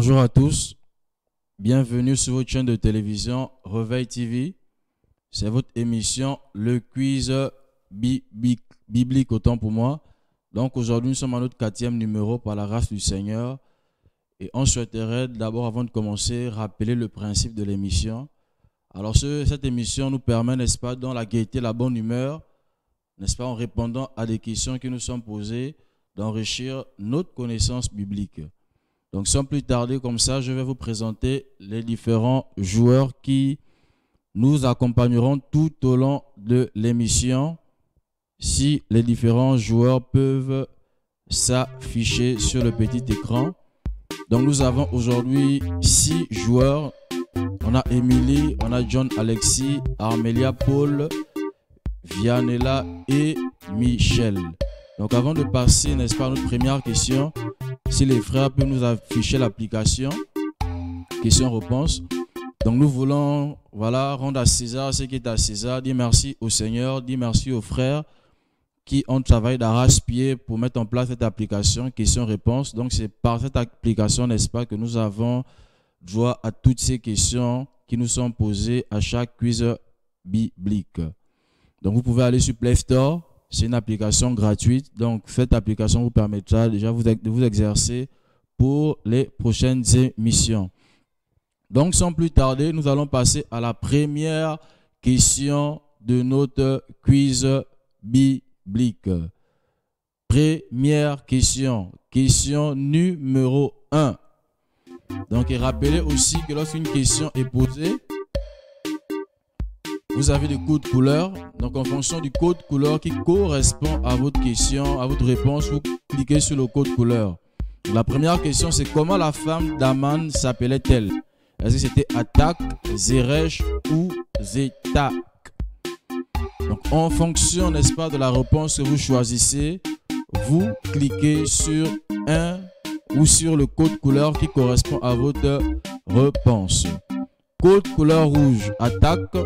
Bonjour à tous, bienvenue sur votre chaîne de télévision Reveil TV. C'est votre émission Le Quiz Biblique, autant pour moi. Donc aujourd'hui, nous sommes à notre quatrième numéro par la grâce du Seigneur. Et on souhaiterait d'abord, avant de commencer, rappeler le principe de l'émission. Alors cette émission nous permet, n'est-ce pas, dans la gaieté, la bonne humeur, n'est-ce pas, en répondant à des questions qui nous sont posées, d'enrichir notre connaissance biblique. Donc sans plus tarder comme ça, je vais vous présenter les différents joueurs qui nous accompagneront tout au long de l'émission. Si les différents joueurs peuvent s'afficher sur le petit écran. Donc nous avons aujourd'hui six joueurs. On a Emily, on a John Alexis, Armelia Paul, Vianella et Michel. Donc avant de passer, n'est-ce pas, à notre première question, si les frères peuvent nous afficher l'application, question-réponse. Donc nous voulons voilà, rendre à César ce qui est à César, dire merci au Seigneur, dire merci aux frères qui ont travaillé d'arrache-pied pour mettre en place cette application question-réponse. Donc c'est par cette application, n'est-ce pas, que nous avons droit à toutes ces questions qui nous sont posées à chaque quiz biblique. Donc vous pouvez aller sur Play Store, c'est une application gratuite. Donc, cette application vous permettra déjà de vous exercer pour les prochaines émissions. Donc, sans plus tarder, nous allons passer à la première question de notre quiz biblique. Première question. Question numéro 1. Donc, rappelez aussi que lorsqu'une question est posée, vous avez des codes couleurs. Donc, en fonction du code couleur qui correspond à votre question, à votre réponse, vous cliquez sur le code couleur. La première question, c'est comment la femme d'Aman s'appelait-elle? Est-ce c'était Attaque, Zeresh ou Zetak? Donc, en fonction, n'est-ce pas, de la réponse que vous choisissez, vous cliquez sur un ou sur le code couleur qui correspond à votre réponse. Code couleur rouge, attaque.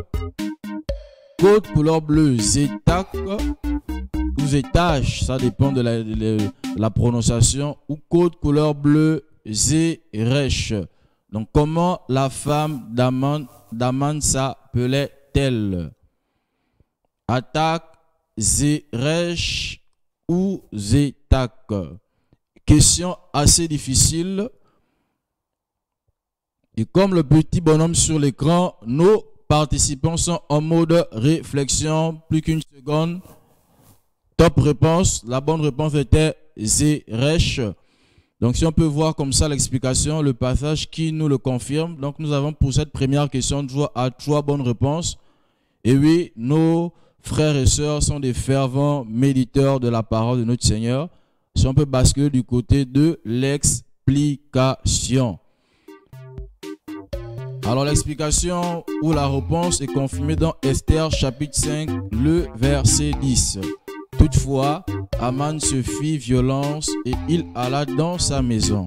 Code couleur bleue, Zetak ou Zetash, ça dépend de la, prononciation. Ou code couleur bleue, Zeresh. Donc, comment la femme d'Aman s'appelait-elle Attaque, Zeresh ou Zetak Question assez difficile. Et comme le petit bonhomme sur l'écran, nos participants sont en mode réflexion. Plus qu'une seconde. Top réponse. La bonne réponse était Zeresh. Donc si on peut voir comme ça l'explication, le passage qui nous le confirme. Donc nous avons pour cette première question à trois bonnes réponses. Et oui, nos frères et sœurs sont des fervents méditeurs de la parole de notre Seigneur. Si on peut basculer du côté de l'explication. Alors l'explication ou la réponse est confirmée dans Esther chapitre 5, le verset 10. Toutefois, Aman se fit violence et il alla dans sa maison.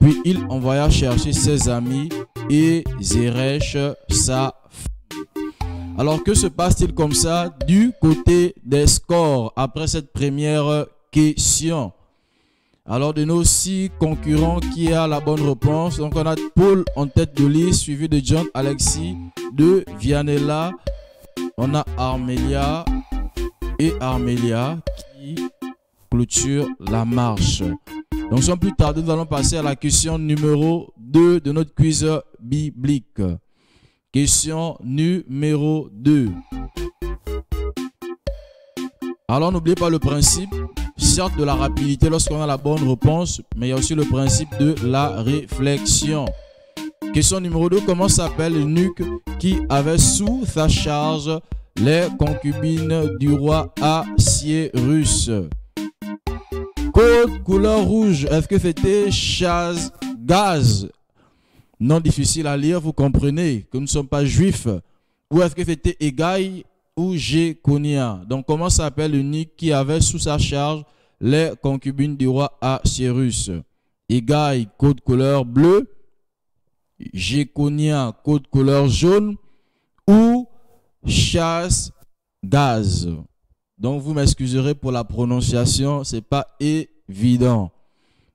Puis il envoya chercher ses amis et Zeresh sa femme. Alors que se passe-t-il comme ça du côté des scores après cette première question? Alors, de nos six concurrents, qui a la bonne réponse? Donc, on a Paul en tête de liste, suivi de John Alexis, de Vianella. On a Armelia et Armelia qui clôture la marche. Donc, sans plus tarder, nous allons passer à la question numéro 2 de notre quiz biblique. Question numéro 2. Alors, n'oubliez pas le principe certes de la rapidité lorsqu'on a la bonne réponse, mais il y a aussi le principe de la réflexion. Question numéro 2. Comment s'appelle nuque qui avait sous sa charge les concubines du roi Assyrus Code couleur rouge. Est-ce que c'était Chaz Gaz? Non difficile à lire, vous comprenez que nous ne sommes pas juifs. Ou est-ce que c'était Egaï ou Donc comment s'appelle nuque qui avait sous sa charge les concubines du roi Assyrus. Igaï, code couleur bleu. Jéconia, code couleur jaune. Ou chasse gaz. Donc vous m'excuserez pour la prononciation, c'est pas évident.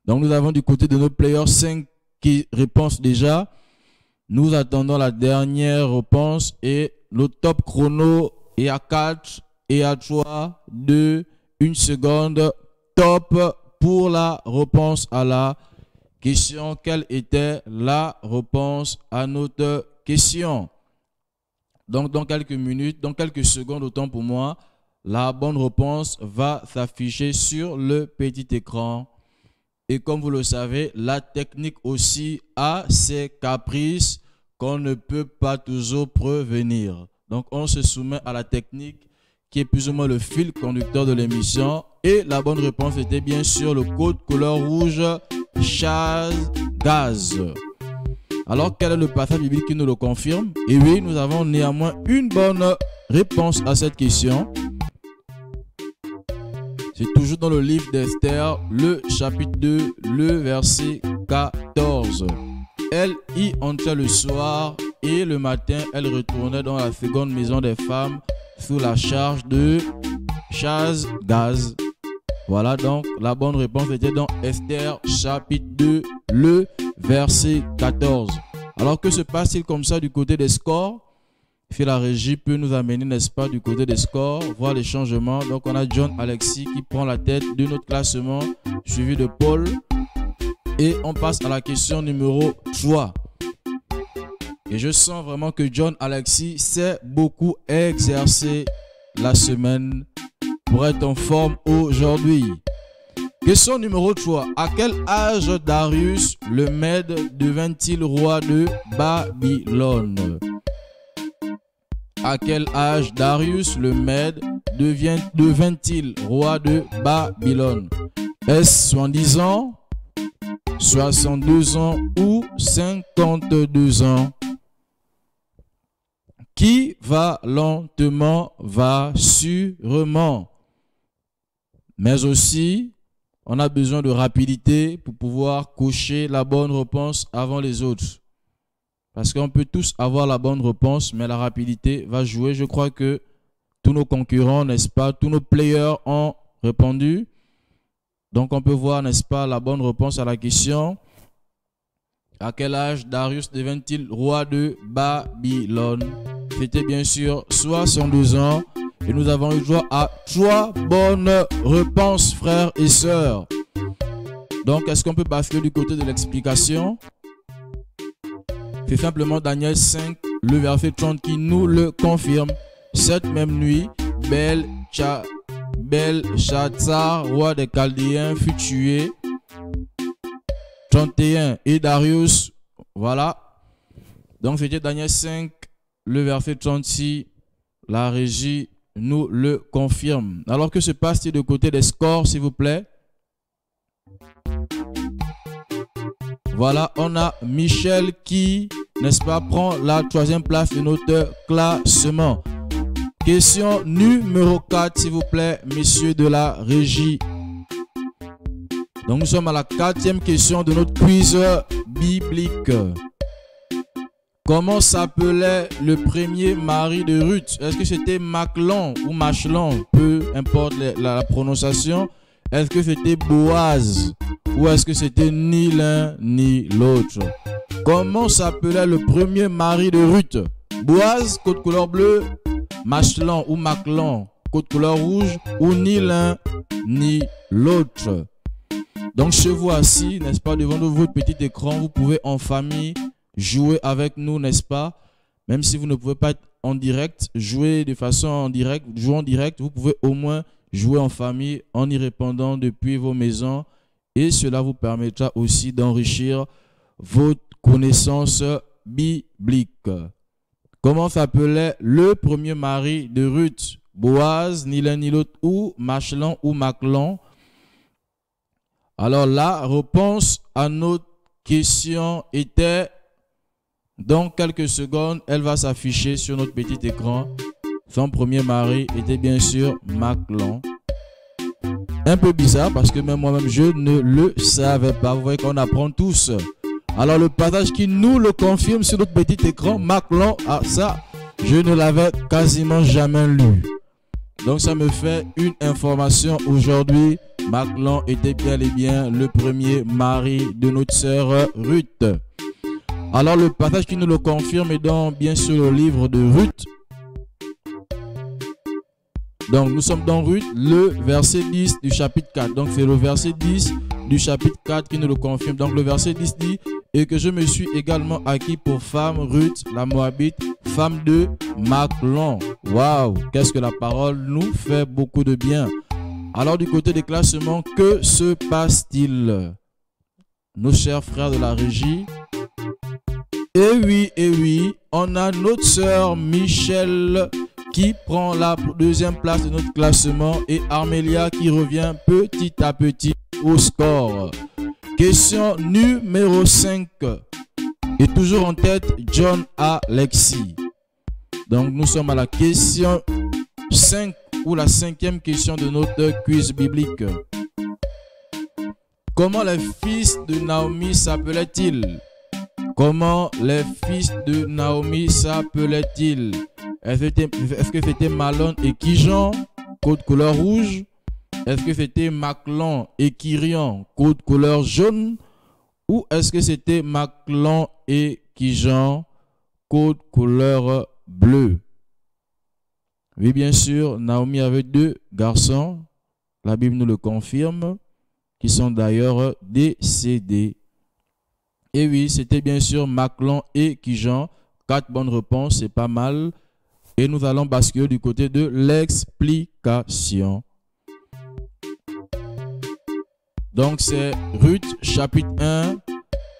Donc nous avons du côté de nos players 5 réponses déjà. Nous attendons la dernière réponse et le top chrono est à 4 et à 3, 2, 1 seconde. Top pour la réponse à la question. Quelle était la réponse à notre question? Donc, dans quelques minutes, dans quelques secondes, autant pour moi, la bonne réponse va s'afficher sur le petit écran. Et comme vous le savez, la technique aussi a ses caprices qu'on ne peut pas toujours prévenir. Donc, on se soumet à la technique qui est plus ou moins le fil conducteur de l'émission. Et la bonne réponse était bien sûr le code couleur rouge Chaz Gaz. Alors, quel est le passage biblique qui nous le confirme? Et oui, nous avons néanmoins une bonne réponse à cette question. C'est toujours dans le livre d'Esther, le chapitre 2, le verset 14. Elle y entrait le soir et le matin, elle retournait dans la seconde maison des femmes sous la charge de Chaz Gaz. Voilà donc la bonne réponse était dans Esther chapitre 2, le verset 14. Alors que se passe-t-il comme ça du côté des scores? Si la régie peut nous amener, n'est-ce pas, du côté des scores, voir les changements. Donc, on a John Alexis qui prend la tête de notre classement, suivi de Paul. Et on passe à la question numéro 3. Et je sens vraiment que John Alexis s'est beaucoup exercé la semaine pour être en forme aujourd'hui. Question numéro 3. À quel âge Darius le Mède devint-il roi de Babylone? À quel âge Darius le Mède devint-il roi de Babylone? Est-ce 70 ans, 62 ans ou 52 ans? Qui va lentement va sûrement. Mais aussi, on a besoin de rapidité pour pouvoir coucher la bonne réponse avant les autres. Parce qu'on peut tous avoir la bonne réponse, mais la rapidité va jouer. Je crois que tous nos concurrents, n'est-ce pas, tous nos players ont répondu. Donc on peut voir, n'est-ce pas, la bonne réponse à la question. À quel âge Darius devint-il roi de Babylone? C'était bien sûr 62 ans. Et nous avons eu droit à trois bonnes réponses, frères et sœurs. Donc, est-ce qu'on peut basculer du côté de l'explication? C'est simplement Daniel 5, le verset 30 qui nous le confirme. Cette même nuit, Bel roi des Chaldéens, fut tué. 31. Et Darius, voilà. Donc c'était Daniel 5, le verset 36. La régie nous le confirme. Alors que se passe-t-il de côté des scores, s'il vous plaît? Voilà, on a Michel qui, n'est-ce pas, prend la troisième place de notre classement. Question numéro 4, s'il vous plaît, messieurs de la régie. Donc nous sommes à la quatrième question de notre quiz biblique. Comment s'appelait le premier mari de Ruth? Est-ce que c'était Maclon ou Machelon? Peu importe la prononciation. Est-ce que c'était Boaz ou est-ce que c'était ni l'un ni l'autre? Comment s'appelait le premier mari de Ruth? Boaz, côte couleur bleue, Machelon ou Maclon, côte couleur rouge, ou ni l'un ni l'autre? Donc ce voici, n'est-ce pas, devant votre petit écran, vous pouvez en famille jouer avec nous, n'est-ce pas? Même si vous ne pouvez pas être en direct, jouer de façon en direct, jouer en direct, vous pouvez au moins jouer en famille en y répondant depuis vos maisons. Et cela vous permettra aussi d'enrichir votre connaissance biblique. Comment s'appelait le premier mari de Ruth? Boaz, ni l'un ni l'autre, ou Machelon ou Maclon? Alors la réponse à notre question était, dans quelques secondes, elle va s'afficher sur notre petit écran. Son premier mari était bien sûr Maclon. Un peu bizarre parce que même moi-même je ne le savais pas. Vous voyez qu'on apprend tous. Alors le passage qui nous le confirme sur notre petit écran, Maclon, ah ça, je ne l'avais quasiment jamais lu. Donc ça me fait une information aujourd'hui. Maclon était bien et bien le premier mari de notre sœur Ruth. Alors le passage qui nous le confirme est dans bien sûr le livre de Ruth. Donc nous sommes dans Ruth, le verset 10 du chapitre 4. Donc c'est le verset 10 du chapitre 4 qui nous le confirme. Donc le verset 10 dit Et que je me suis également acquis pour femme Ruth, la Moabite, femme de Maclon. Waouh Qu'est-ce que la parole nous fait beaucoup de bien. Alors du côté des classements, que se passe-t-il? Nos chers frères de la régie. Eh oui, eh oui, on a notre sœur Michel qui prend la deuxième place de notre classement et Armelia qui revient petit à petit au score. Question numéro 5. Et toujours en tête, John Alexis. Donc nous sommes à la question 5 ou la cinquième question de notre quiz biblique. Comment les fils de Naomi s'appelaient-ils Comment les fils de Naomi s'appelaient-ils? Est-ce que c'était Malon et Kijan, code couleur rouge. Est-ce que c'était Maclon et Kirian, code couleur jaune. Ou est-ce que c'était Maclon et Kijan, code couleur bleue. Oui, bien sûr, Naomi avait deux garçons, la Bible nous le confirme, qui sont d'ailleurs décédés. Et oui, c'était bien sûr Maclon et Kijan. Quatre bonnes réponses, c'est pas mal. Et nous allons basculer du côté de l'explication. Donc c'est Ruth chapitre 1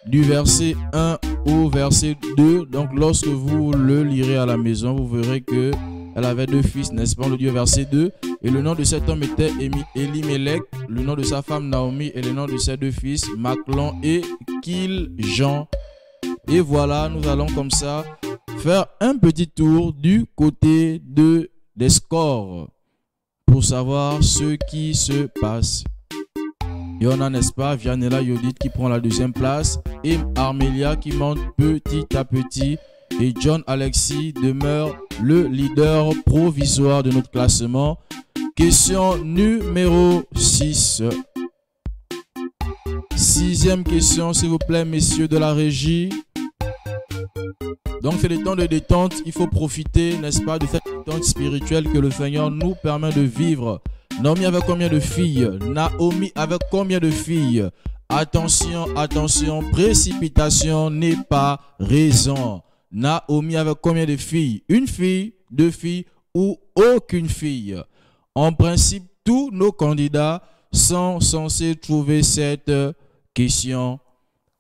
du verset 1 au verset 2. Donc lorsque vous le lirez à la maison, vous verrez que elle avait deux fils, n'est-ce pas? Le Dieu verset 2. Et le nom de cet homme était Elimelech, le nom de sa femme Naomi et le nom de ses deux fils, Maclon et Kiljan. Et voilà, nous allons comme ça faire un petit tour du côté de, des scores pour savoir ce qui se passe. Et on a, n'est-ce pas, Vianela Yodit qui prend la deuxième place et Armelia qui monte petit à petit et John Alexis demeure le leader provisoire de notre classement. Question numéro 6. Sixième question, s'il vous plaît, messieurs de la régie. Donc c'est le temps de détente. Il faut profiter, n'est-ce pas, de cette détente spirituelle que le Seigneur nous permet de vivre. Naomi avait combien de filles? Naomi avait combien de filles? Attention, attention, précipitation n'est pas raison. Naomi avait combien de filles? Une fille, deux filles ou aucune fille? En principe, tous nos candidats sont censés trouver cette question.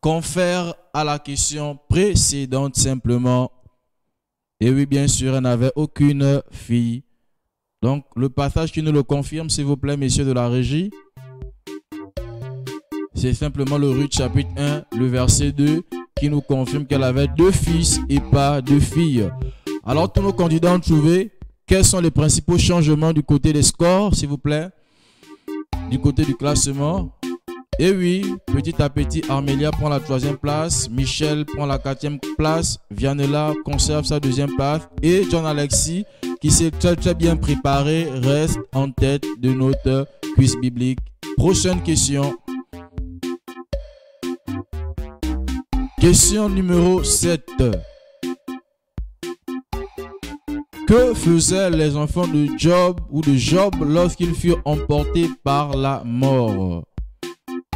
Confère à la question précédente simplement. Et oui, bien sûr, elle n'avait aucune fille. Donc, le passage qui nous le confirme, s'il vous plaît, messieurs de la régie? C'est simplement le Ruth chapitre 1, le verset 2 qui nous confirme qu'elle avait deux fils et pas deux filles. Alors, tous nos candidats ont trouvé quels sont les principaux changements du côté des scores, s'il vous plaît, du côté du classement. Et oui, petit à petit, Armelia prend la troisième place, Michel prend la quatrième place, Vianella conserve sa deuxième place et John Alexis, qui s'est très très bien préparé, reste en tête de notre quiz biblique. Prochaine question. Question numéro 7. Que faisaient les enfants de Job ou de Job lorsqu'ils furent emportés par la mort?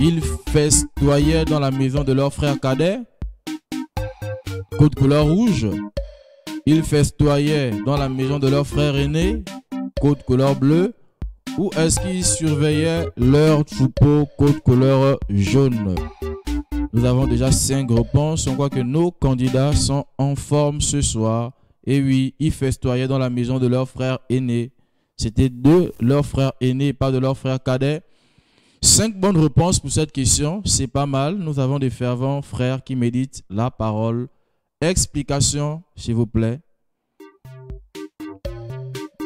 Ils festoyaient dans la maison de leur frère cadet Côte couleur rouge. Ils festoyaient dans la maison de leur frère aîné Côte couleur bleue Ou est-ce qu'ils surveillaient leur troupeau côte couleur jaune? Nous avons déjà cinq réponses. On voit que nos candidats sont en forme ce soir. Et oui, ils festoyaient dans la maison de leur frère aîné. C'était de leur frère aîné, pas de leur frère cadet. Cinq bonnes réponses pour cette question. C'est pas mal. Nous avons des fervents frères qui méditent la parole. Explication, s'il vous plaît.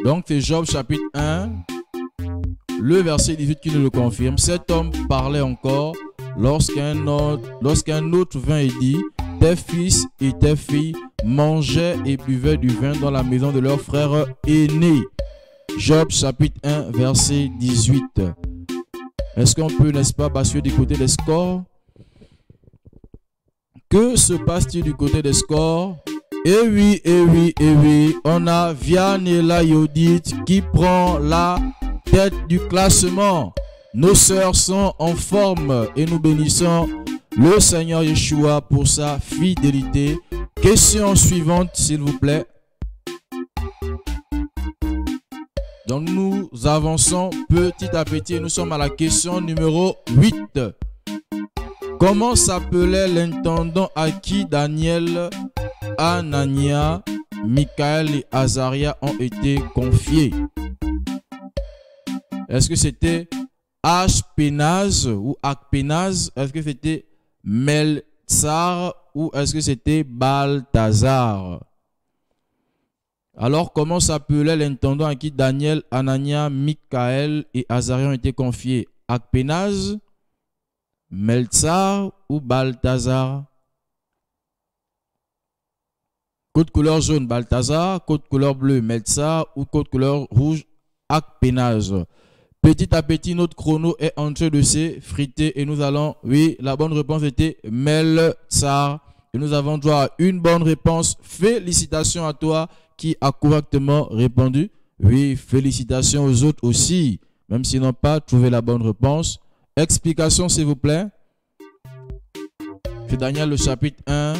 Donc, c'est Job chapitre 1, le verset 18 qui nous le confirme. Cet homme parlait encore lorsqu'un autre, lorsqu'un vint et dit, tes fils et tes filles mangeaient et buvaient du vin dans la maison de leur frère aîné. Job chapitre 1 verset 18. Est-ce qu'on peut, n'est-ce pas, basculer du côté des scores? Que se passe-t-il du côté des scores? Eh oui, eh oui, eh oui, on a Vianela Yodit qui prend la tête du classement. Nos sœurs sont en forme et nous bénissons le Seigneur Yeshua pour sa fidélité. Question suivante, s'il vous plaît. Donc nous avançons petit à petit. Nous sommes à la question numéro 8. Comment s'appelait l'intendant à qui Daniel, Anania, Michael et Azaria ont été confiés? Est-ce que c'était Ashpenaz ou Akpenaz Est-ce que c'était Meltsar ou est-ce que c'était Balthazar? Alors, comment s'appelait l'intendant à qui Daniel, Anania, Michael et Azaria ont été confiés? Akpenaz, Meltsar ou Balthazar? Côte couleur jaune, Balthazar. Côte couleur bleue, Meltsar. Ou côte couleur rouge, Akpenaz. Petit à petit, notre chrono est en train de s'effriter et nous allons, oui, la bonne réponse était Meltsar. Et nous avons droit à une bonne réponse. Félicitations à toi qui a correctement répondu. Oui, félicitations aux autres aussi, même s'ils n'ont pas trouvé la bonne réponse. Explication, s'il vous plaît. C'est Daniel le chapitre 1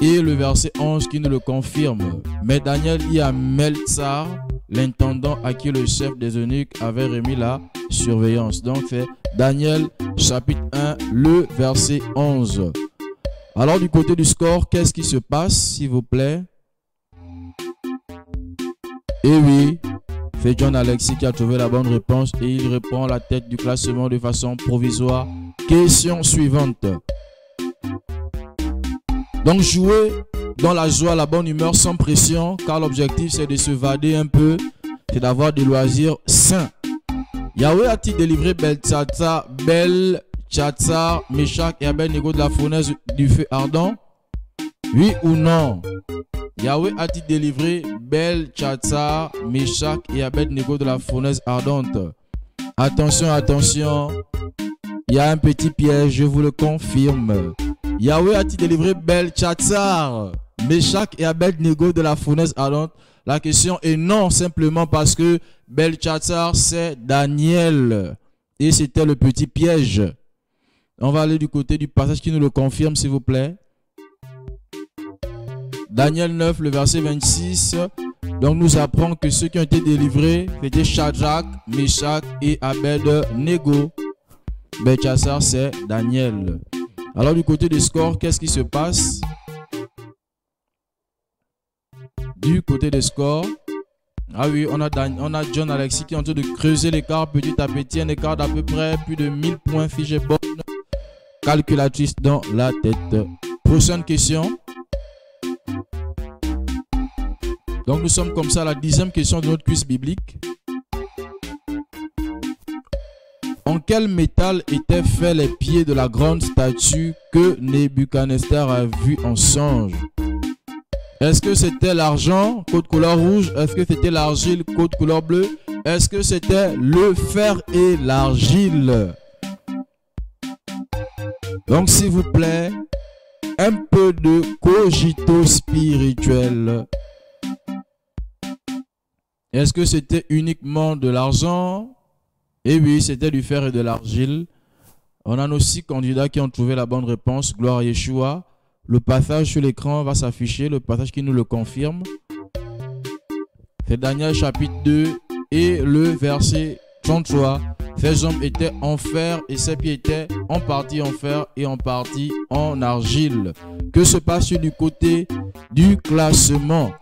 et le verset 11 qui nous le confirme. Mais Daniel y a Meltsar, l'intendant à qui le chef des eunuques avait remis la surveillance. Donc c'est Daniel chapitre 1, le verset 11. Alors du côté du score, qu'est-ce qui se passe, s'il vous plaît? Eh oui, c'est John Alexis qui a trouvé la bonne réponse et il répond la tête du classement de façon provisoire. Question suivante. Donc jouer dans la joie, la bonne humeur, sans pression, car l'objectif c'est de se vader un peu, c'est d'avoir des loisirs sains. Yahweh a-t-il délivré Belchatzar, Bel, Tchatzar, Meshach et Abednego de la fournaise du feu ardent? Oui ou non? Yahweh a-t-il délivré Bel, Tchatzar, Meshach et Abednego de la fournaise ardente? Attention, attention. Il y a un petit piège, je vous le confirme. Yahweh a-t-il délivré Bel, Tchatzar, Meshach et Abednego de la fournaise ardente La question est non, simplement parce que Bel, Tchatzar, c'est Daniel. Et c'était le petit piège. On va aller du côté du passage qui nous le confirme, s'il vous plaît. Daniel 9, le verset 26, donc nous apprend que ceux qui ont été délivrés étaient Shadrach, Meshach et Abed-Nego. Belchassar, c'est Daniel. Alors du côté des scores, qu'est-ce qui se passe? Du côté des scores, ah oui, on a, on a John Alexis qui est en train de creuser l'écart petit à petit, un écart d'à peu près plus de 1000 points figés bonne calculatrice dans la tête. Prochaine question. Donc nous sommes comme ça à la dixième question de notre quiz biblique. En quel métal étaient faits les pieds de la grande statue que Nebuchadnezzar a vue en songe? Est-ce que c'était l'argent, côte couleur rouge? Est-ce que c'était l'argile, côte couleur bleue Est-ce que c'était le fer et l'argile? Donc s'il vous plaît, un peu de cogito spirituel. Est-ce que c'était uniquement de l'argent? Eh oui, c'était du fer et de l'argile. On a nos six candidats qui ont trouvé la bonne réponse. Gloire à Yeshua. Le passage sur l'écran va s'afficher, le passage qui nous le confirme. C'est Daniel chapitre 2 et le verset 33. Ces hommes étaient en fer et ses pieds étaient en partie en fer et en partie en argile. Que se passe-t-il du côté du classement?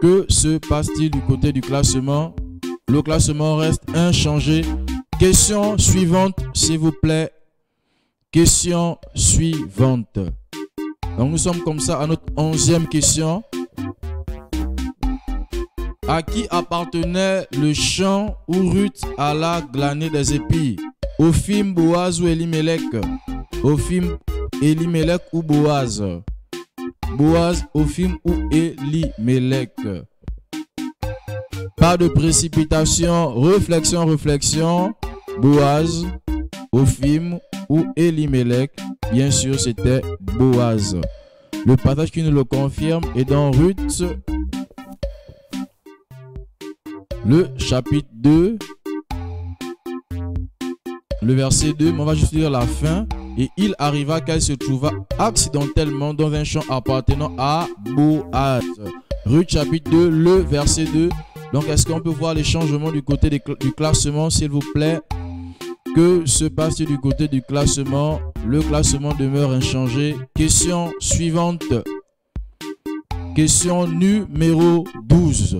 Que se passe-t-il du côté du classement? Le classement reste inchangé. Question suivante, s'il vous plaît. Question suivante. Nous sommes comme ça à notre onzième question. À qui appartenait le champ où Ruth alla glaner des épis? Ophim, Boaz ou Elimelech? Ophim, Elimelech ou Boaz? Boaz, Ophim ou Elimelech? Pas de précipitation, réflexion, réflexion. Boaz, Ophim ou Elimelech Bien sûr, c'était Boaz. Le passage qui nous le confirme est dans Ruth, le chapitre 2, le verset 2, mais on va juste lire la fin. Et il arriva qu'elle se trouva accidentellement dans un champ appartenant à Boaz. Ruth chapitre 2, le verset 2. Donc, est-ce qu'on peut voir les changements du côté du classement, s'il vous plaît? Que se passe-t-il du côté du classement Le classement demeure inchangé. Question suivante. Question numéro 12.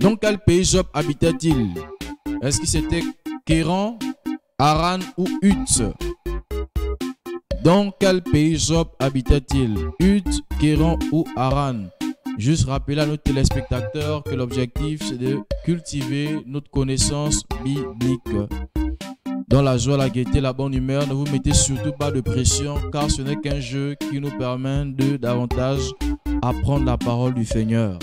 Dans quel pays Job habitait-il? Est-ce que c'était Kéran, Aran ou Utz Dans quel pays Job habitait-il? Utz, Kéran ou Aran? Juste rappeler à nos téléspectateurs que l'objectif c'est de cultiver notre connaissance biblique. Dans la joie, la gaieté, la bonne humeur, ne vous mettez surtout pas de pression car ce n'est qu'un jeu qui nous permet de davantage apprendre la parole du Seigneur.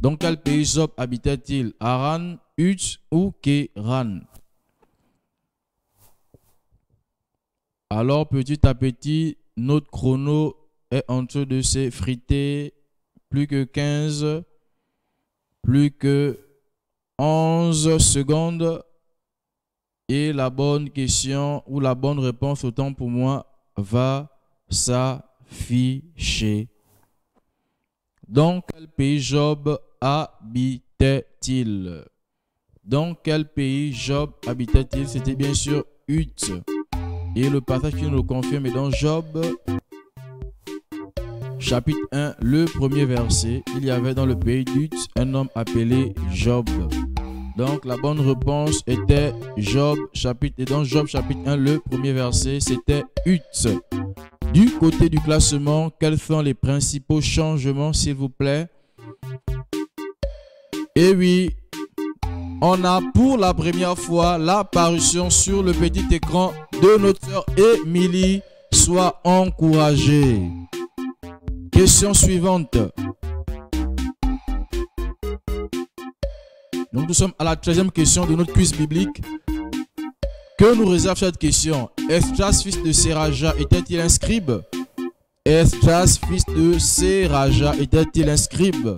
Dans quel pays Job habitait-il? Aran, Utz ou Kéran? Alors petit à petit, notre chrono est en train de s'effriter. Plus que 15, plus que 11 secondes. Et la bonne question ou la bonne réponse, autant pour moi, va s'afficher. Dans quel pays Job habitait-il? Dans quel pays Job habitait-il? C'était bien sûr Ut. Et le passage qui nous le confirme est dans Job chapitre 1, le premier verset. Il y avait dans le pays d'Ut un homme appelé Job. Donc la bonne réponse était Job chapitre et dans Job chapitre 1 le premier verset c'était Ut. Du côté du classement, quels sont les principaux changements s'il vous plaît? Eh oui, on a pour la première fois l'apparition sur le petit écran de notre sœur Émilie. Sois encouragée. Question suivante. Donc nous sommes à la 13e question de notre quiz biblique. Que nous réserve cette question? Esdras, fils de Seraja, était-il un scribe? Esdras, fils de Seraja, était-il un scribe?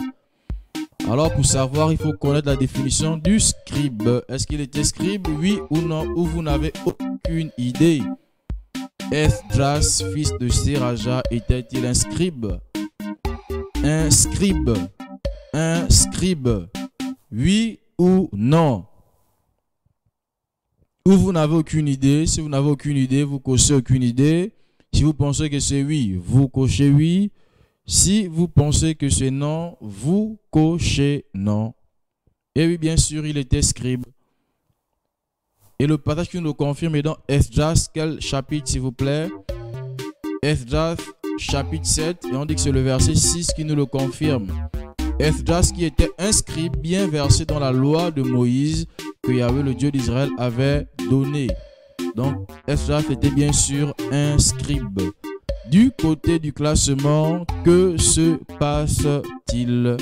Alors pour savoir, il faut connaître la définition du scribe. Est-ce qu'il était scribe, oui ou non, ou vous n'avez aucune idée? Esdras, fils de Siraja, était-il un scribe? Un scribe. Un scribe. Oui ou non? Ou vous n'avez aucune idée? Si vous n'avez aucune idée, vous cochez aucune idée. Si vous pensez que c'est oui, vous cochez oui. Si vous pensez que c'est non, vous cochez non. Et oui, bien sûr, il était scribe. Et le passage qui nous le confirme est dans Esdras, quel chapitre s'il vous plaît? Esdras, chapitre 7, et on dit que c'est le verset 6 qui nous le confirme. Esdras qui était inscrit bien versé dans la loi de Moïse que Yahweh, le Dieu d'Israël, avait donné. Donc Esdras était bien sûr un scribe. Du côté du classement, que se passe-t-il?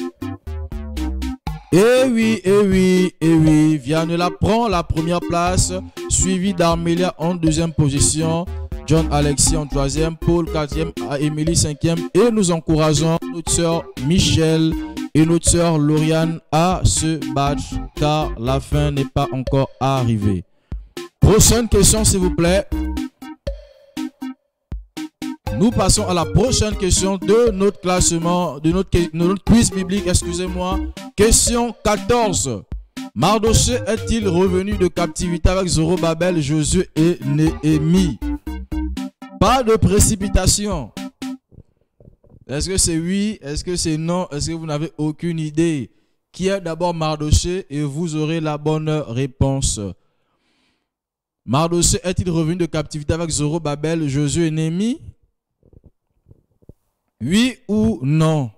Eh oui, eh oui, eh oui, Vianela prend la première place, suivi d'Armelia en deuxième position, John Alexis en troisième, Paul quatrième, Émilie cinquième, et nous encourageons notre sœur Michel et notre sœur Lauriane à se battre car la fin n'est pas encore arrivée. Prochaine question s'il vous plaît. Nous passons à la prochaine question de notre classement, de notre, quiz biblique, excusez-moi. Question 14. Mardoché est-il revenu de captivité avec Zorobabel, Josué et Néhémie? Pas de précipitation. Est-ce que c'est oui? Est-ce que c'est non? Est-ce que vous n'avez aucune idée? Qui est d'abord Mardoché et vous aurez la bonne réponse. Mardoché est-il revenu de captivité avec Zorobabel, Josué et Néhémie? Oui ou non?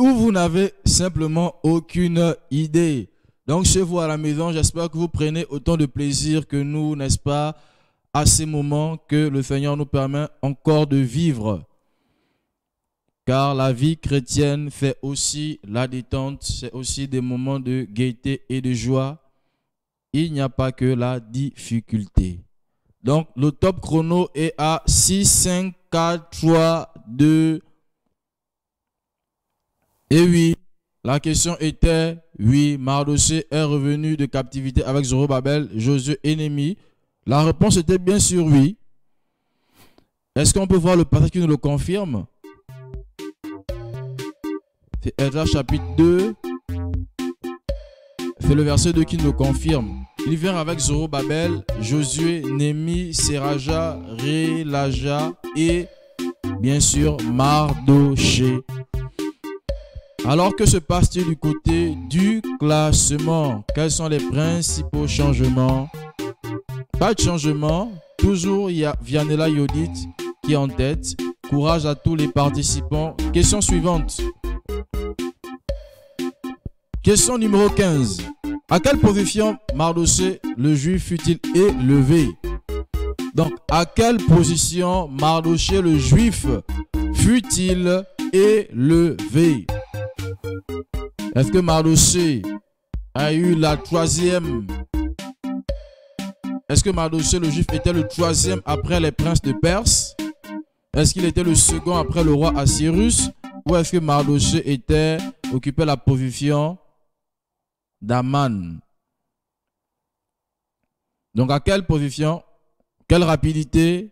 Ou vous n'avez simplement aucune idée. Donc chez vous à la maison, j'espère que vous prenez autant de plaisir que nous, n'est-ce pas, à ces moments que le Seigneur nous permet encore de vivre. Car la vie chrétienne fait aussi la détente, c'est aussi des moments de gaieté et de joie. il n'y a pas que la difficulté. Donc, le top chrono est à 6, 5, 4, 3, 2 et 8. La question était, oui, Mardoché est revenu de captivité avec Zorobabel, Josué ennemi. La réponse était bien sûr oui. Est-ce qu'on peut voir le passage qui nous le confirme? C'est Ezra chapitre 2. C'est le verset 2 qui nous le confirme. Il vient avec Zorobabel, Josué, Némi, Seraja, Relaja et bien sûr Mardoché. Alors que se passe-t-il du côté du classement? Quels sont les principaux changements? Pas de changement. Toujours il y a Vianela Yodit qui est en tête. Courage à tous les participants. Question suivante. Question numéro 15. À quelle position Mardoché le juif fut-il élevé? Donc, à quelle position Mardoché le juif fut-il élevé? Est-ce que Mardoché a eu la troisième? Est-ce que Mardoché le juif était le troisième après les princes de Perse? Est-ce qu'il était le second après le roi Assyrus Ou est-ce que Mardoché était occupait la position d'Aman? Donc à quelle position Quelle rapidité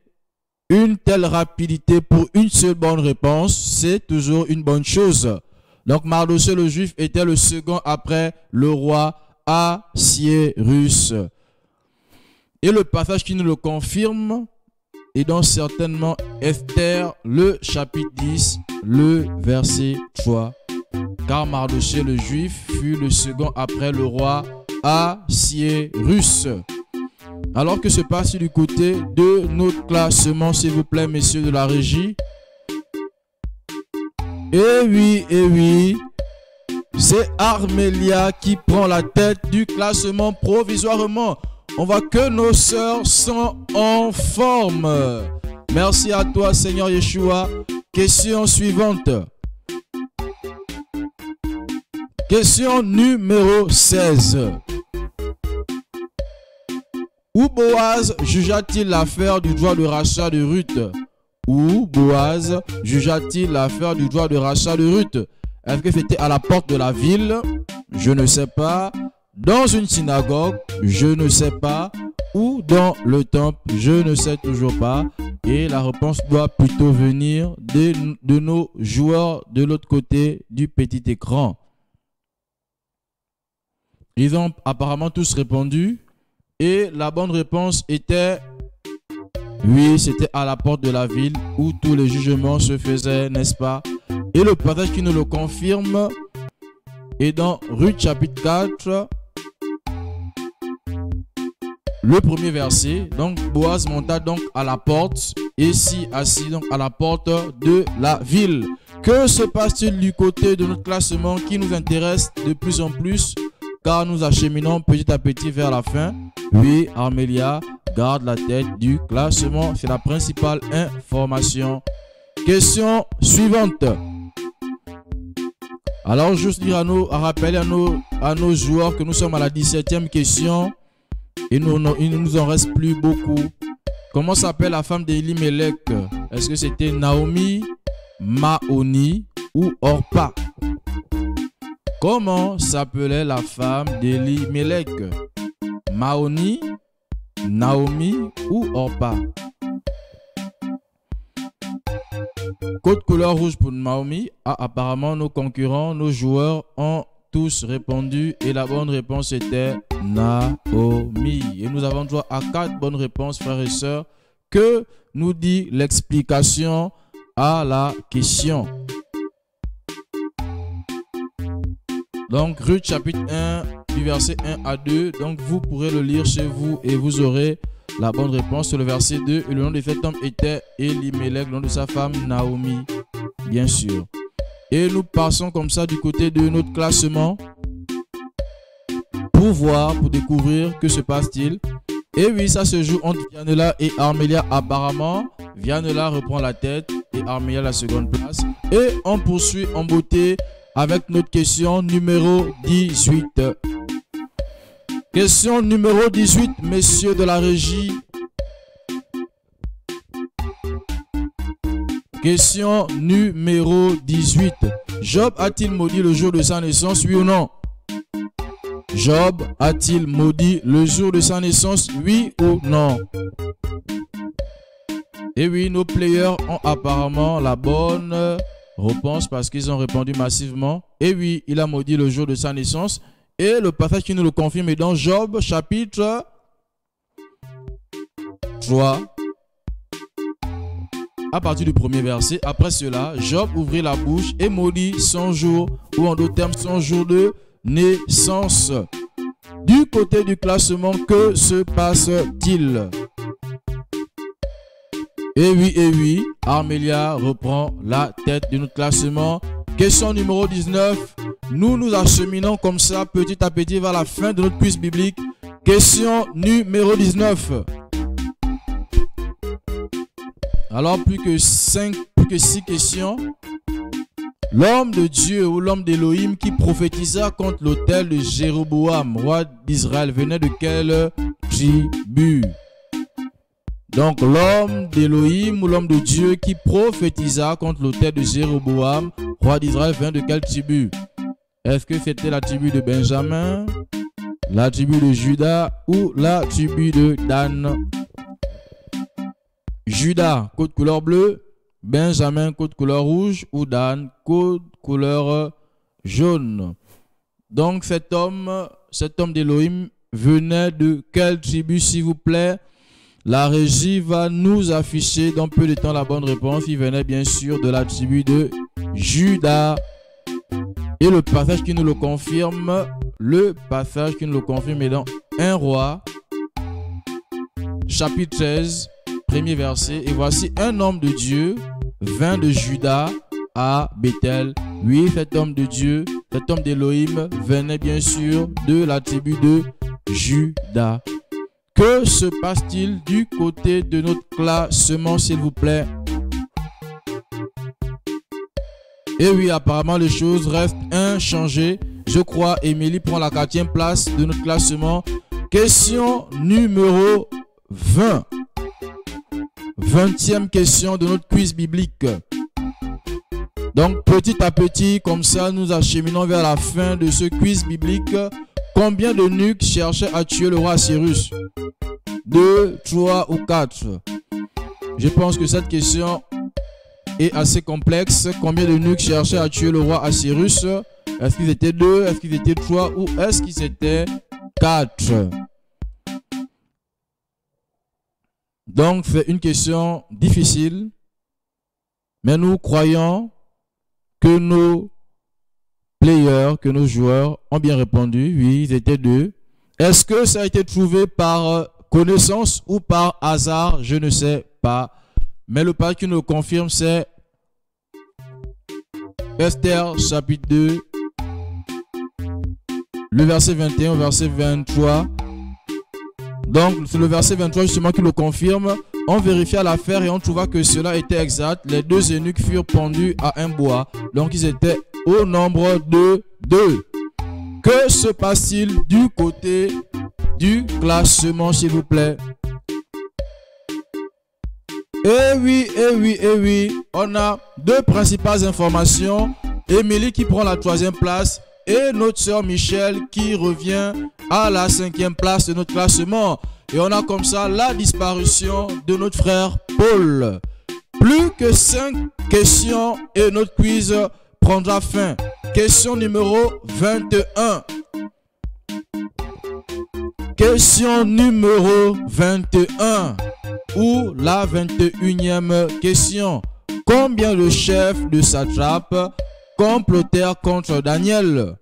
Une telle rapidité pour une seule bonne réponse, c'est toujours une bonne chose. Donc Mardoché le juif était le second après le roi Assyrus. Et le passage qui nous le confirme est donc certainement Esther, le chapitre 10, le verset 3. Car Mardoché le juif fut le second après le roi Assyrus. Alors que se passe du côté de notre classement, s'il vous plaît, messieurs de la régie? Eh oui, eh oui. C'est Armélia qui prend la tête du classement provisoirement. On voit que nos sœurs sont en forme. Merci à toi, Seigneur Yeshua. Question suivante. Question numéro 16. Où Boaz jugea-t-il l'affaire du droit de rachat de Ruth? Où Boaz jugea-t-il l'affaire du droit de rachat de Ruth? Est-ce que c'était à la porte de la ville? Je ne sais pas. Dans une synagogue Je ne sais pas. Ou dans le temple Je ne sais toujours pas. Et la réponse doit plutôt venir de, de nos joueurs de l'autre côté du petit écran. Ils ont apparemment tous répondu. Et la bonne réponse était oui, c'était à la porte de la ville où tous les jugements se faisaient, n'est-ce pas? Et le passage qui nous le confirme est dans Ruth chapitre 4, le premier verset. Donc Boaz monta donc à la porte et s'y assis donc à la porte de la ville. Que se passe-t-il du côté de notre classement qui nous intéresse de plus en plus? Car nous acheminons petit à petit vers la fin Oui, Armélia garde la tête du classement. C'est la principale information. Question suivante. Alors, juste dire à, nous, à rappeler à nos, à nos joueurs que nous sommes à la 17e question. Et nous, il ne nous en reste plus beaucoup. Comment s'appelle la femme d'Elimelech Est-ce que c'était Naomi, Maoni ou Orpa? Comment s'appelait la femme d'Elimelech Maoni, Naomi ou Orpa? Code couleur rouge pour Naomi. Ah, apparemment, nos concurrents, nos joueurs ont tous répondu et la bonne réponse était Naomi. Et nous avons droit à quatre bonnes réponses, frères et sœurs. Que nous dit l'explication à la question? Donc, Ruth chapitre 1, du verset 1 à 2. Donc, vous pourrez le lire chez vous et vous aurez la bonne réponse sur le verset 2. Et le nom de cet homme était Elimelech, le nom de sa femme Naomi, bien sûr. Et nous passons comme ça du côté de notre classement pour voir, pour découvrir que se passe-t-il. Et oui, ça se joue entre Vianela et Armelia apparemment. Vianela reprend la tête et Armelia la seconde place. Et on poursuit en beauté avec notre question numéro 18. Question numéro 18, messieurs de la régie. Question numéro 18. Job a-t-il maudit le jour de sa naissance, oui ou non? Job a-t-il maudit le jour de sa naissance, oui ou non? Et eh oui, nos players ont apparemment la bonne réponse parce qu'ils ont répondu massivement. Eh oui, il a maudit le jour de sa naissance. Et le passage qui nous le confirme est dans Job chapitre 3 à partir du premier verset. Après cela, Job ouvrit la bouche et maudit son jour, ou en d'autres termes, son jour de naissance. Du côté du classement, que se passe-t-il? Eh oui, eh oui, Armélia reprend la tête de notre classement. Question numéro 19. Nous nous acheminons comme ça petit à petit vers la fin de notre quiz biblique. Question numéro 19. Alors, plus que 5, plus que 6 questions. L'homme de Dieu ou l'homme d'Élohim qui prophétisa contre l'autel de Jéroboam, roi d'Israël, venait de quelle tribu? Donc l'homme d'Élohim ou l'homme de Dieu qui prophétisa contre l'autel de Jéroboam, roi d'Israël, venait de quelle tribu? Est-ce que c'était la tribu de Benjamin, la tribu de Judas ou la tribu de Dan? Judas, côte couleur bleue. Benjamin, côte couleur rouge. Ou Dan, côte couleur jaune? Donc cet homme, cet homme d'Élohim venait de quelle tribu, s'il vous plaît? La régie va nous afficher dans peu de temps la bonne réponse. Il venait bien sûr de la tribu de Judas. Et le passage qui nous le confirme, le passage qui nous le confirme est dans 1 roi, chapitre 13, premier verset. Et voici un homme de Dieu vint de Juda à Bethel. Oui, cet homme de Dieu, cet homme d'Élohim venait bien sûr de la tribu de Juda. Que se passe-t-il du côté de notre classement, s'il vous plaît? Et eh oui, apparemment, les choses restent inchangées. Je crois, Émilie prend la quatrième place de notre classement. Question numéro 20. 20e question de notre quiz biblique. Donc petit à petit, comme ça, nous acheminons vers la fin de ce quiz biblique. Combien de nuques cherchaient à tuer le roi Cyrus? Deux, trois ou quatre? Je pense que cette question est assez complexe. Combien de nuques cherchaient à tuer le roi Assyrus Est-ce qu'ils étaient deux? Est-ce qu'ils étaient trois? Ou est-ce qu'ils étaient quatre? Donc, c'est une question difficile, mais nous croyons que nos players, que nos joueurs ont bien répondu. Oui, ils étaient deux. Est-ce que ça a été trouvé par connaissance ou par hasard? Je ne sais pas. Mais le pas qui nous confirme, c'est Esther chapitre 2, le verset 21 verset 23. Donc, c'est le verset 23 justement qui le confirme. On vérifia l'affaire et on trouva que cela était exact. Les deux eunuques furent pendus à un bois. Donc, ils étaient au nombre de deux. Que se passe-t-il du côté du classement, s'il vous plaît? Eh oui, eh oui, eh oui. On a deux principales informations. Émilie qui prend la troisième place et notre sœur Michel qui revient à la cinquième place de notre classement. Et on a comme ça la disparition de notre frère Paul. Plus que cinq questions et notre quiz prendra fin. Question numéro 21. Question numéro 21 ou la 21e question. Combien de chefs de satrape complotèrent contre Daniel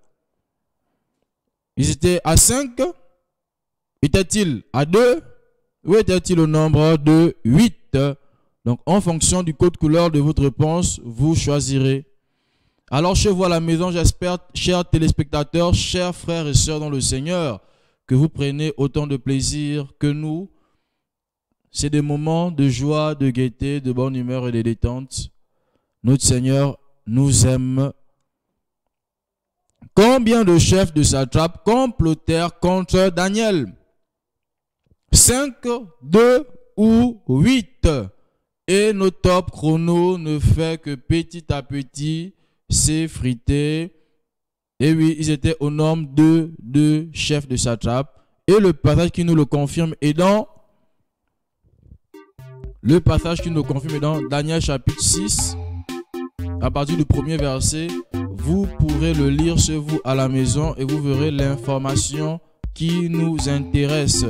ils étaient à 5 Était-il à 2 Ou était-il au nombre de 8 Donc, en fonction du code couleur de votre réponse, vous choisirez. Alors, chez vous la maison, j'espère, chers téléspectateurs, chers frères et sœurs dans le Seigneur, que vous prenez autant de plaisir que nous. C'est des moments de joie, de gaieté, de bonne humeur et de détente. Notre Seigneur nous aime Combien de chefs de satrape complotèrent contre Daniel? 5, 2 ou 8 Et notre top chrono ne fait que petit à petit s'effriter. Et oui, ils étaient au nombre de deux chefs de satrape. Et le passage qui nous le confirme est dans le passage qui nous confirme est dans Daniel chapitre 6, à partir du premier verset. Vous pourrez le lire chez vous à la maison et vous verrez l'information qui nous intéresse.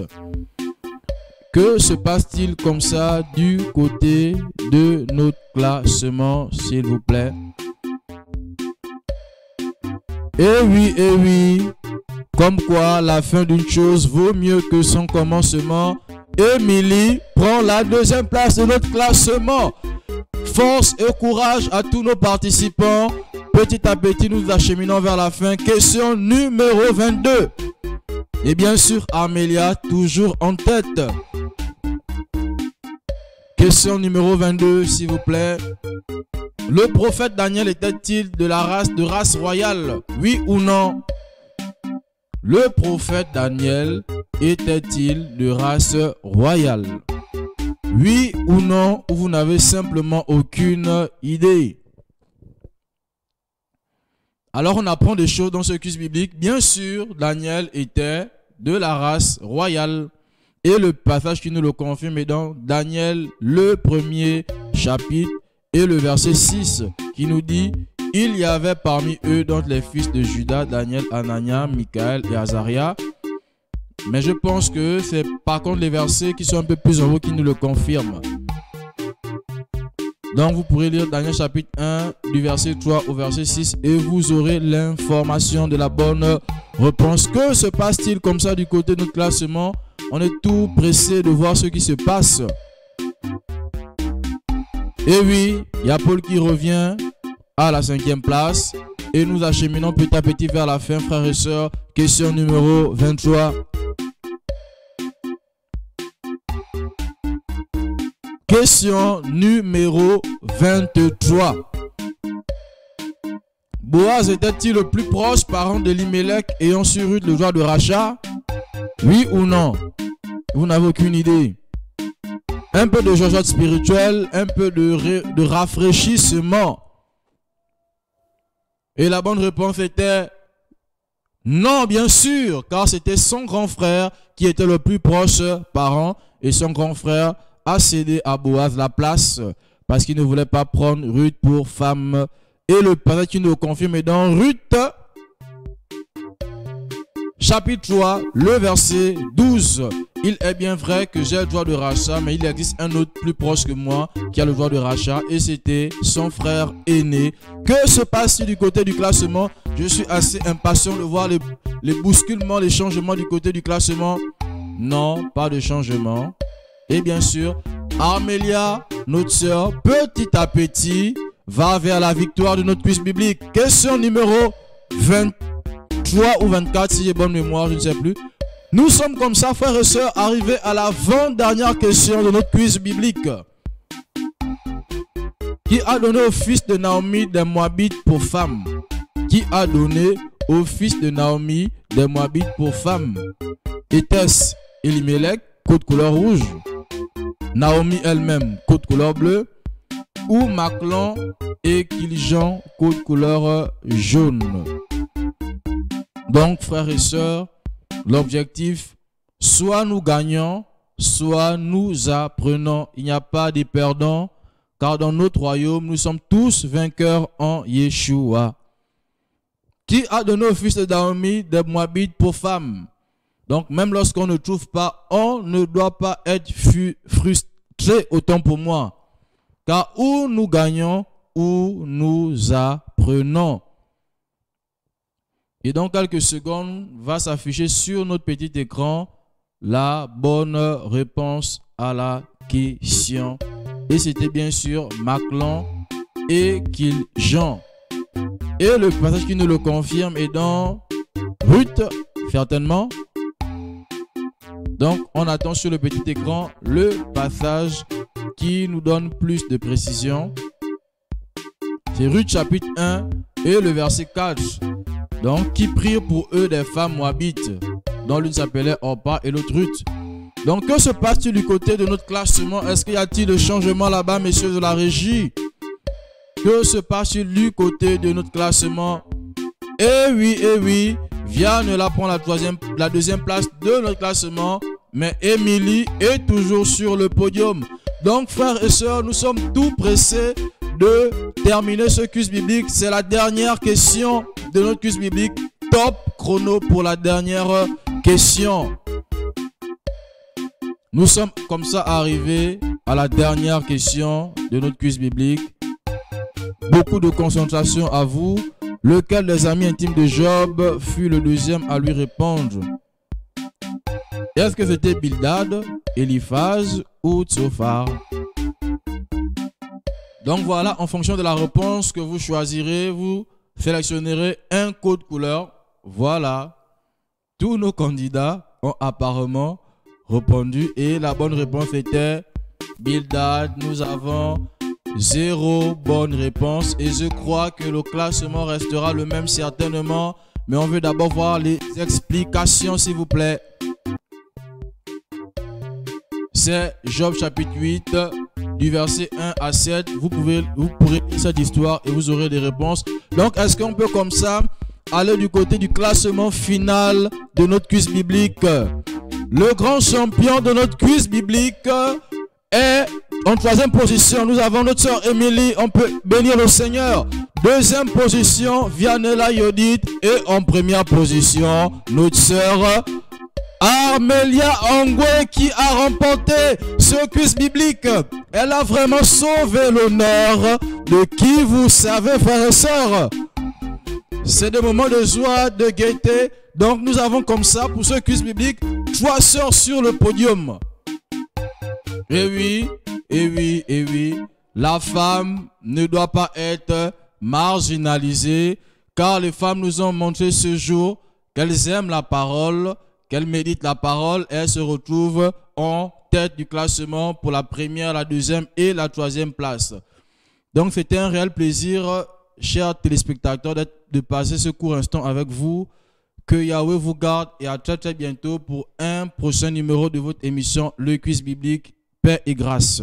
Que se passe-t-il comme ça du côté de notre classement, s'il vous plaît? Eh oui, eh oui, comme quoi la fin d'une chose vaut mieux que son commencement. Émilie prend la deuxième place de notre classement. Force et courage à tous nos participants. Petit à petit, nous acheminons vers la fin. Question numéro 22. Et bien sûr, Amélia, toujours en tête. Question numéro 22, s'il vous plaît. Le prophète Daniel était-il de la race de race royale? Oui ou non? Le prophète Daniel était-il de race royale? Oui ou non Ou vous n'avez simplement aucune idée Alors on apprend des choses dans ce quiz biblique. Bien sûr, Daniel était de la race royale. Et le passage qui nous le confirme est dans Daniel, le premier chapitre, et le verset 6, qui nous dit Il y avait parmi eux, donc les fils de Judas, Daniel, Anania, Michael et Azaria. Mais je pense que c'est par contre les versets qui sont un peu plus en haut qui nous le confirment. Donc vous pourrez lire Daniel chapitre 1 du verset 3 au verset 6 et vous aurez l'information de la bonne réponse. Que se passe-t-il comme ça du côté de notre classement? On est tout pressé de voir ce qui se passe. Et oui, il y a Paul qui revient à la cinquième place. Et nous acheminons petit à petit vers la fin, frères et sœurs. Question numéro 23. Question numéro 23. Boaz était-il le plus proche parent de Limelech ayant sur le droit de rachat? Oui ou non? Vous n'avez aucune idée. Un peu de jojote spirituel, un peu de rafraîchissement. Et la bonne réponse était non, bien sûr, car c'était son grand frère qui était le plus proche parent et son grand frère a cédé à Boaz la place parce qu'il ne voulait pas prendre Ruth pour femme et le passage qui nous confirme est dans Ruth, chapitre 3, le verset 12. Il est bien vrai que j'ai le droit de rachat, mais il existe un autre plus proche que moi qui a le droit de rachat, et c'était son frère aîné. Que se passe-t-il du côté du classement? Je suis assez impatient de voir les, les bousculements, les changements du côté du classement. Non, pas de changement. Et bien sûr, Armélia, notre soeur, petit à petit, va vers la victoire de notre quiz biblique. Question numéro 23 ou 24, si j'ai bonne mémoire, je ne sais plus. Nous sommes comme ça, frères et sœurs, arrivés à la 20-dernière question de notre quiz biblique. Qui a donné au fils de Naomi des Moabites pour femme? Qui a donné au fils de Naomi des Moabites pour femme? Était-ce Elimelech, côte couleur rouge Naomi elle-même, côte couleur bleue ou Maclon et Kiljan, côte couleur jaune. Donc, frères et sœurs, l'objectif, soit nous gagnons, soit nous apprenons. Il n'y a pas de perdants, car dans notre royaume, nous sommes tous vainqueurs en Yeshua. Qui a donné au fils de Daomi des Moabites pour femmes? Donc, même lorsqu'on ne trouve pas, on ne doit pas être frustré autant pour moi. Car où nous gagnons, où nous apprenons. Et dans quelques secondes, va s'afficher sur notre petit écran la bonne réponse à la question. Et c'était bien sûr Maclon et Jean. Et le passage qui nous le confirme est dans Ruth, certainement. Donc, on attend sur le petit écran le passage qui nous donne plus de précision. C'est Ruth chapitre 1 et le verset 4. Donc, qui prirent pour eux des femmes moabites, dont l'une s'appelait Orpa et l'autre Ruth. Donc, que se passe-t-il du côté de notre classement Est-ce qu'il y a-t-il de changement là-bas, messieurs de la régie? Que se passe-t-il du côté de notre classement Eh oui, eh oui, Vianne la prend la, troisième, la deuxième place de notre classement, mais Émilie est toujours sur le podium. Donc, frères et sœurs, nous sommes tout pressés de terminer ce quiz biblique. C'est la dernière question de notre quiz biblique. Top chrono pour la dernière question. Nous sommes comme ça arrivés à la dernière question de notre quiz biblique. Beaucoup de concentration à vous. Lequel des amis intimes de Job fut le deuxième à lui répondre? Est-ce que c'était Bildad, Eliphaz ou Tsophar? Donc voilà, en fonction de la réponse que vous choisirez, vous sélectionnerez un code couleur. Voilà. Tous nos candidats ont apparemment répondu et la bonne réponse était Bildad. Nous avons zéro bonne réponse et je crois que le classement restera le même certainement. Mais on veut d'abord voir les explications s'il vous plaît. C'est Job chapitre 8 du verset 1 à 7. Vous, pouvez, vous pourrez lire cette histoire et vous aurez des réponses. Donc, est-ce qu'on peut comme ça aller du côté du classement final de notre quiz biblique? Le grand champion de notre quiz biblique est en troisième position. Nous avons notre soeur Émilie. On peut bénir le Seigneur. Deuxième position, Vianela Yodit. Et en première position, notre soeur Armelia Angwe qui a remporté ce quiz biblique. Elle a vraiment sauvé l'honneur de qui vous savez, frères et sœurs. C'est des moments de joie, de gaieté. Donc nous avons comme ça, pour ce quiz biblique, trois sœurs sur le podium. Et eh oui, et eh oui, et eh oui, la femme ne doit pas être marginalisée, car les femmes nous ont montré ce jour qu'elles aiment la parole, qu'elle médite la parole, elle se retrouve en tête du classement pour la première, la deuxième et la troisième place. Donc c'était un réel plaisir, chers téléspectateurs, de passer ce court instant avec vous. Que Yahweh vous garde et à très très bientôt pour un prochain numéro de votre émission Le Quiz Biblique, paix et grâce.